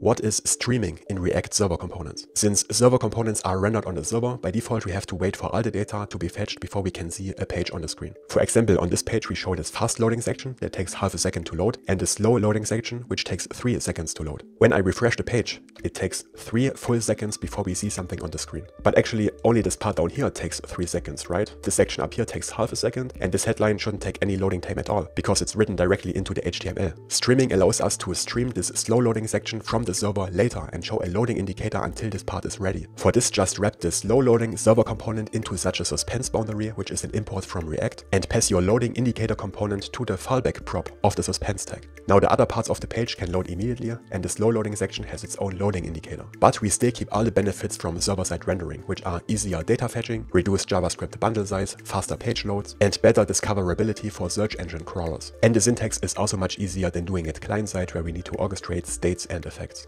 What is streaming in React server components? Since server components are rendered on the server, by default we have to wait for all the data to be fetched before we can see a page on the screen. For example, on this page we show this fast loading section that takes half a second to load and the slow loading section which takes 3 seconds to load. When I refresh the page, it takes 3 full seconds before we see something on the screen. But actually only this part down here takes 3 seconds, right? This section up here takes half a second and this headline shouldn't take any loading time at all because it's written directly into the HTML. Streaming allows us to stream this slow loading section from the server later and show a loading indicator until this part is ready. For this just wrap this slow loading server component into such a suspense boundary which is an import from React and pass your loading indicator component to the fallback prop of the suspense tag. Now the other parts of the page can load immediately and the slow loading section has its own loading indicator. But we still keep all the benefits from server-side rendering which are easier data fetching, reduced JavaScript bundle size, faster page loads and better discoverability for search engine crawlers. And the syntax is also much easier than doing it client-side where we need to orchestrate states and effects.